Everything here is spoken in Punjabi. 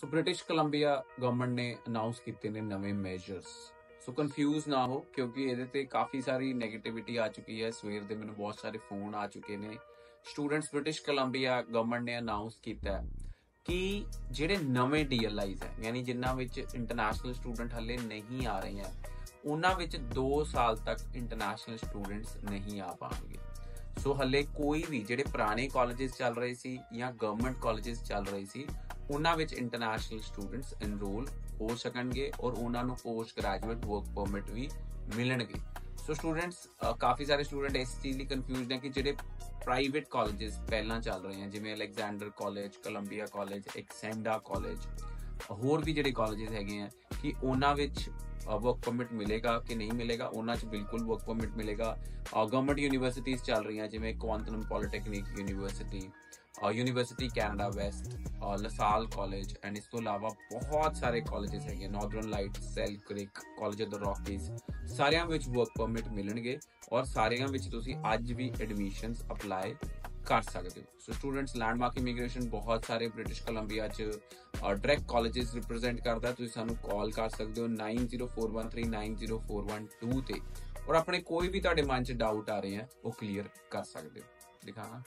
ਸੋ ਬ੍ਰਿਟਿਸ਼ ਕੋਲੰਬੀਆ ਗਵਰਨਮੈਂਟ ਨੇ ਅਨਾਉਂਸ ਕੀਤੇ ਨੇ ਨਵੇਂ ਮੈਜਰਸ ਸੋ ਕਨਫਿਊਜ਼ ਨਾ ਹੋ, ਕਿਉਂਕਿ ਇਹਦੇ ਤੇ ਕਾਫੀ ਸਾਰੀ 네ਗੇਟਿਵਿਟੀ ਆ ਚੁੱਕੀ ਹੈ। ਸਵੇਰ ਦੇ ਮੈਨੂੰ ਬਹੁਤ ਸਾਰੇ ਫੋਨ ਆ ਚੁੱਕੇ ਨੇ। ਸਟੂਡੈਂਟਸ ਬ੍ਰਿਟਿਸ਼ ਕੋਲੰਬੀਆ ਗਵਰਨਮੈਂਟ ਨੇ ਅਨਾਉਂਸ ਕੀਤਾ ਕਿ ਜਿਹੜੇ ਨਵੇਂ ਡੀਐਲਆਈਜ਼ ਹੈ, ਯਾਨੀ ਜਿਨ੍ਹਾਂ ਵਿੱਚ ਇੰਟਰਨੈਸ਼ਨਲ ਸਟੂਡੈਂਟ ਹੱਲੇ ਨਹੀਂ ਆ ਰਹੇ ਹੈ, ਉਹਨਾਂ ਵਿੱਚ 2 ਸਾਲ ਤੱਕ ਇੰਟਰਨੈਸ਼ਨਲ ਸਟੂਡੈਂਟਸ ਨਹੀਂ ਆ ਪਾਣਗੇ। ਸੋ ਹੱਲੇ ਕੋਈ ਵੀ ਜਿਹੜੇ ਪੁਰਾਣੇ ਕਾਲਜਸ ਚੱਲ ਰਹੇ ਸੀ ਜਾਂ ਗਵਰਨਮੈਂਟ ਕਾਲਜਸ ਚੱਲ ਰਹੇ ਸੀ ਉਹਨਾਂ ਵਿੱਚ ਇੰਟਰਨੈਸ਼ਨਲ ਸਟੂਡੈਂਟਸ ਐਨਰੋਲ ਹੋ ਸਕਣਗੇ ਔਰ ਉਹਨਾਂ ਨੂੰ ਪੋਸਟ ਗ੍ਰੈਜੂਏਟ ਵਰਕ ਪਰਮਿਟ ਵੀ ਮਿਲਣਗੇ। ਸੋ ਸਟੂਡੈਂਟਸ ਕਾਫੀ ਸਾਰੇ ਸਟੂਡੈਂਟ ਇਸ ਚੀਜ਼ ਲਈ ਕਨਫਿਊਜ਼ਡ ਨੇ ਕਿ ਜਿਹੜੇ ਪ੍ਰਾਈਵੇਟ ਕਾਲਜਸ ਪਹਿਲਾਂ ਚੱਲ ਰਹੇ ਹਨ ਜਿਵੇਂ Alexander college Columbia college Acsenda college ਹੋਰ ਵੀ ਜਿਹੜੇ ਕਾਲਜਸ ਹੈਗੇ ਆ, ਕਿ ਉਹਨਾਂ ਵਿੱਚ ਵਰਕ ਪਰਮਿਟ ਮਿਲੇਗਾ ਕਿ ਨਹੀਂ ਮਿਲੇਗਾ ਉਹਨਾਂ 'ਚ ਬਿਲਕੁਲ ਵਰਕ ਪਰਮਿਟ ਮਿਲੇਗਾ ਗਵਰਨਮੈਂਟ ਯੂਨੀਵਰਸਿਟੀਜ਼ ਚੱਲ ਰਹੀਆਂ ਜਿਵੇਂ Kwantlen polytechnic university university Canada West LaSalle college and ਇਸ ਤੋਂ ਇਲਾਵਾ ਬਹੁਤ ਸਾਰੇ ਕਾਲਜਸ ਹੈਗੇ northern light Selkirk college of the Rockies ਸਾਰਿਆਂ ਵਿੱਚ ਵਰਕ ਪਰਮਿਟ ਮਿਲਣਗੇ ਔਰ ਸਾਰਿਆਂ ਵਿੱਚ ਤੁਸੀਂ ਅੱਜ ਵੀ ਐਡਮਿਸ਼ਨਸ ਅਪਲਾਈ ਕਰ ਸਕਦੇ ਹੋ ਸੋ ਸਟੂਡੈਂਟਸ ਲੈਂਡਮਾਰਕ ਇਮੀਗ੍ਰੇਸ਼ਨ ਬਹੁਤ ਸਾਰੇ ਬ੍ਰਿਟਿਸ਼ ਕੋਲੰਬੀਆ ਚ ਡਾਇਰੈਕਟ ਕਾਲਜਸ ਰਿਪਰੈਜ਼ੈਂਟ ਕਰਦਾ ਤੁਸੀਂ ਸਾਨੂੰ ਕਾਲ ਕਰ ਸਕਦੇ ਹੋ 9041390412 ਤੇ ਔਰ ਆਪਣੇ ਕੋਈ ਵੀ ਤੁਹਾਡੇ ਮਨ ਚ ਡਾਊਟ ਆ ਰਹੇ ਆ ਉਹ ਕਲੀਅਰ ਕਰ ਸਕਦੇ ਹੋ ਦਿਖਾਣਾ